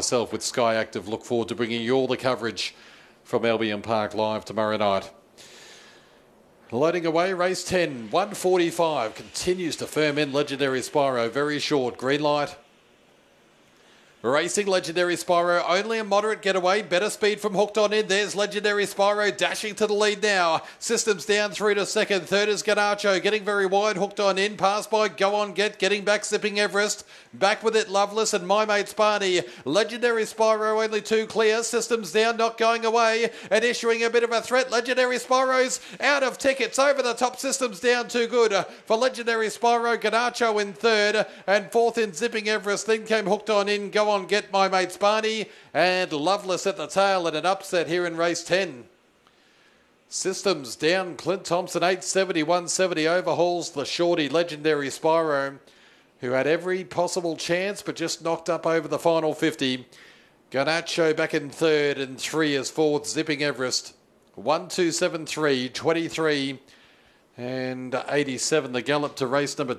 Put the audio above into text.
myself with Sky Active look forward to bringing you all the coverage from Albion Park live tomorrow night. Loading away, race 10, 145, continues to firm in Legendary Spyro, very short, green light. Racing Legendary Spyro, only a moderate getaway, better speed from hooked on in. There's Legendary Spyro dashing to the lead now. Systems down three to second. Third is Ganacho, getting very wide, hooked on in. Pass by Go On Get, getting back, Zipping Everest. Back with it, Loveless and My Mate Sparny. Legendary Spyro only two clear. Systems down, not going away. And issuing a bit of a threat. Legendary Spyro's out of tickets. Over the top, Systems down too good. For Legendary Spyro, Ganacho in third. And fourth in Zipping Everest. Then came hooked on in. Go on, get my Mate's Barney and Loveless at the tail in an upset here in race 10. Systems down, Clint Thompson 870, 170 overhauls the shorty legendary Spyro, who had every possible chance but just knocked up over the final 50. Ganacho back in third and three is fourth, Zipping Everest. 1273, 23 and 87 the gallop to race number